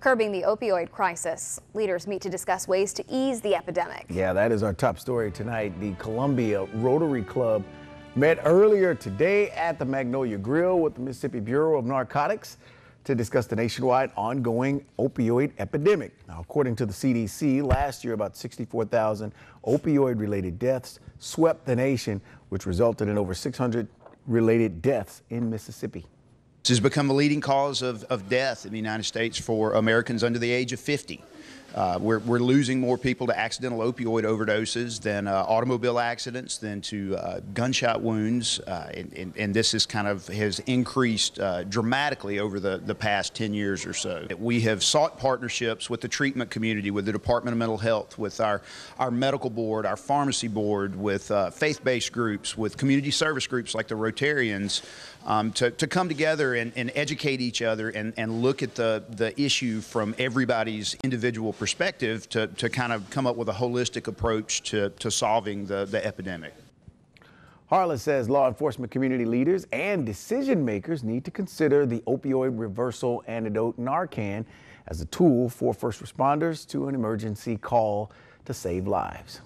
curbing the opioid crisis. Leaders meet to discuss ways to ease the epidemic. Yeah, that is our top story tonight. The Columbia Rotary Club met earlier today at the Magnolia Grill with the Mississippi Bureau of Narcotics to discuss the nationwide ongoing opioid epidemic. Now, according to the CDC, last year about 64,000 opioid related deaths swept the nation, which resulted in over 600 related deaths in Mississippi. This has become a leading cause of, of death in the United States for Americans under the age of 50. Uh, we're, we're, losing more people to accidental opioid overdoses than uh, automobile accidents, than to uh, gunshot wounds, uh, and, and, and, this is kind of has increased uh, dramatically over the, the past 10 years or so. We have sought partnerships with the treatment community, with the Department of Mental Health, with our, our medical board, our pharmacy board, with uh, faith-based groups, with community service groups like the Rotarians, um, to, to come together and, and educate each other and, and look at the, the issue from everybody's individual perspective to, to kind of come up with a holistic approach to, to solving the, the epidemic. Harlan says law enforcement community leaders and decision makers need to consider the opioid reversal antidote Narcan as a tool for first responders to an emergency call to save lives.